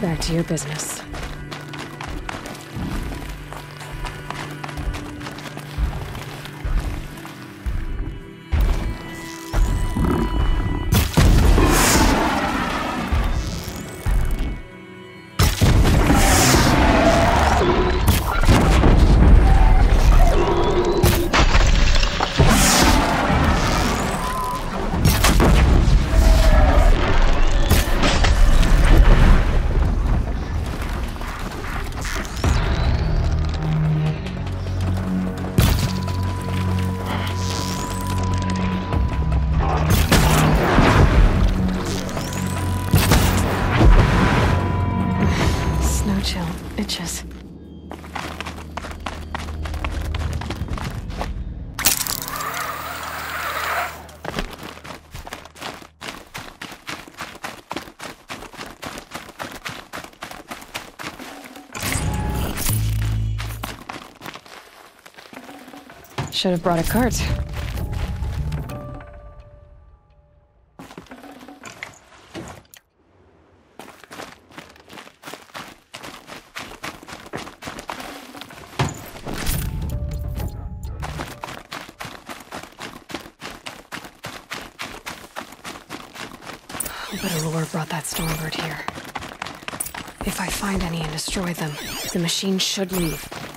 Back to your business. Should have brought a cart. Bet a lure brought that Stormbird here. If I find any and destroy them, the machine should leave.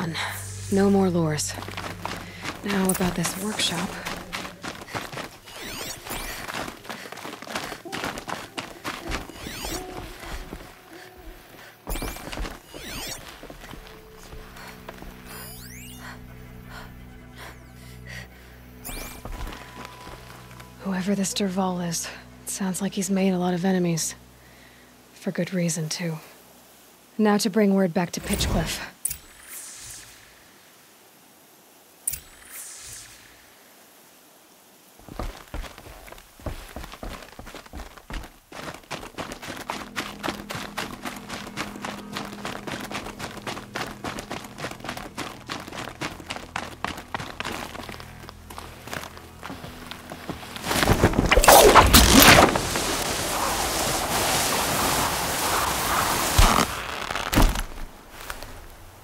Done. No more lures. Now about this workshop. Whoever this Dervahl is, sounds like he's made a lot of enemies. For good reason, too. Now to bring word back to Pitchcliff.